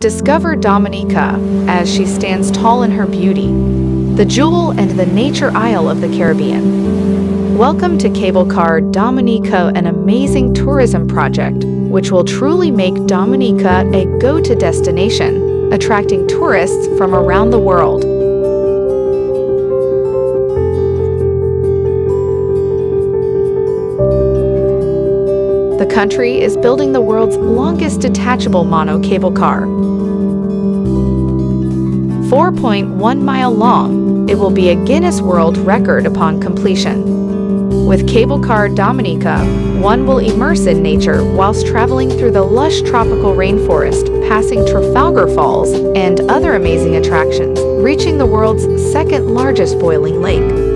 Discover Dominica as she stands tall in her beauty, the jewel and the nature isle of the Caribbean. Welcome to Cable Car Dominica, an amazing tourism project which will truly make Dominica a go to destination, attracting tourists from around the world. The country is building the world's longest detachable mono cable car. 4.1 mile long, it will be a Guinness World Record upon completion. With Cable Car Dominica, one will immerse in nature whilst traveling through the lush tropical rainforest, passing Trafalgar Falls and other amazing attractions, reaching the world's second largest boiling lake.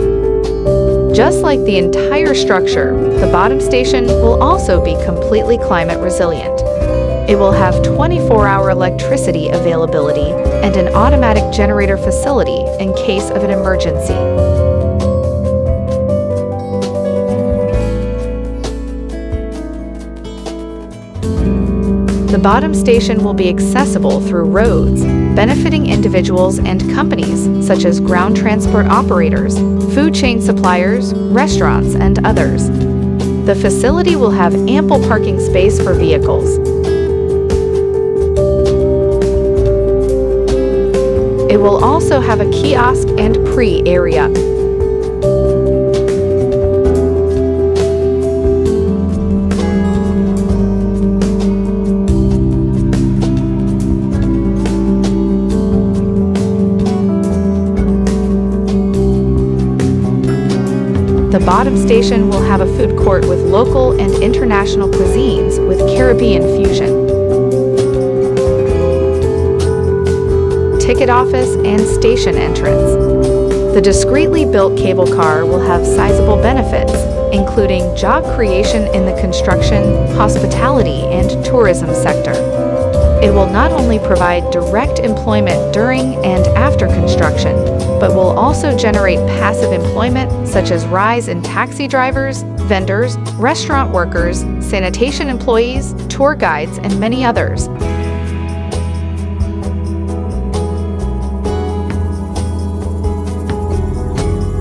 Just like the entire structure, the bottom station will also be completely climate resilient. It will have 24-hour electricity availability and an automatic generator facility in case of an emergency. The bottom station will be accessible through roads, benefiting individuals and companies such as ground transport operators, food chain suppliers, restaurants, and others. The facility will have ample parking space for vehicles. It will also have a kiosk and pre area. The bottom station will have a food court with local and international cuisines with Caribbean fusion. Ticket office and station entrance. The discreetly built cable car will have sizable benefits, including job creation in the construction, hospitality, and tourism sector. It will not only provide direct employment during and after construction, but will also generate passive employment such as rise in taxi drivers, vendors, restaurant workers, sanitation employees, tour guides, and many others.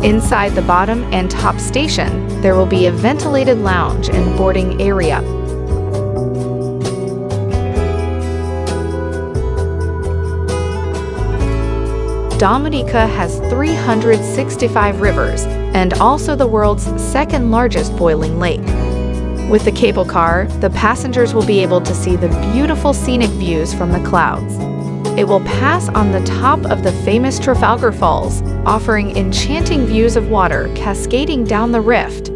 Inside the bottom and top station, there will be a ventilated lounge and boarding area Dominica has 365 rivers and also the world's second largest boiling lake. With the cable car, the passengers will be able to see the beautiful scenic views from the clouds. It will pass on the top of the famous Trafalgar Falls, offering enchanting views of water cascading down the rift